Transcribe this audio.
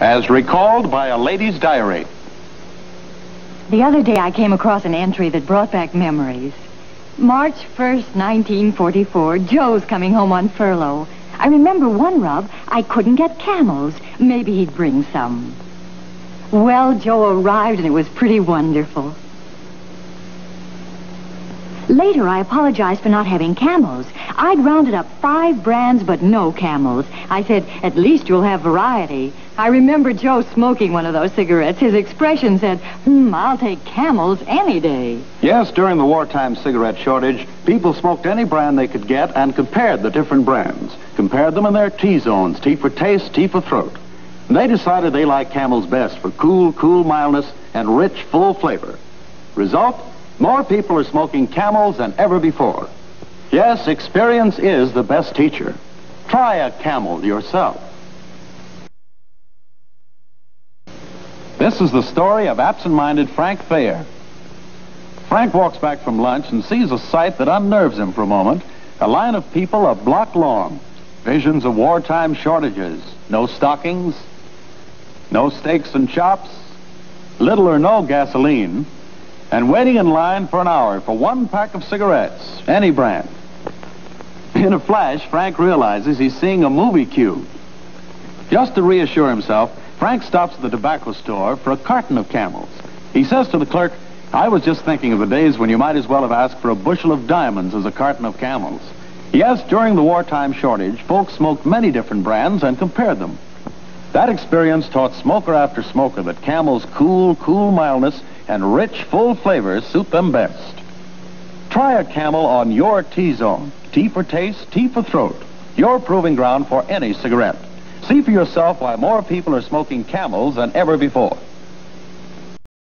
as recalled by a lady's diary. The other day I came across an entry that brought back memories. March 1st, 1944, Joe's coming home on furlough. I remember one rub, I couldn't get camels. Maybe he'd bring some. Well, Joe arrived and it was pretty wonderful. Later, I apologized for not having camels. I'd rounded up five brands, but no camels. I said, at least you'll have variety. I remember Joe smoking one of those cigarettes. His expression said, hmm, I'll take camels any day. Yes, during the wartime cigarette shortage, people smoked any brand they could get and compared the different brands. Compared them in their T-zones, T for taste, T for throat. And they decided they liked camels best for cool, cool mildness and rich, full flavor. Result? More people are smoking camels than ever before. Yes, experience is the best teacher. Try a camel yourself. This is the story of absent-minded Frank Thayer. Frank walks back from lunch and sees a sight that unnerves him for a moment. A line of people a block long. Visions of wartime shortages. No stockings, no steaks and chops, little or no gasoline, and waiting in line for an hour for one pack of cigarettes, any brand. In a flash, Frank realizes he's seeing a movie queue. Just to reassure himself, Frank stops at the tobacco store for a carton of camels. He says to the clerk, I was just thinking of the days when you might as well have asked for a bushel of diamonds as a carton of camels. Yes, during the wartime shortage, folks smoked many different brands and compared them. That experience taught smoker after smoker that Camel's cool, cool mildness and rich, full flavors suit them best. Try a Camel on your T-zone. T for taste, T for throat. Your proving ground for any cigarette. See for yourself why more people are smoking Camels than ever before.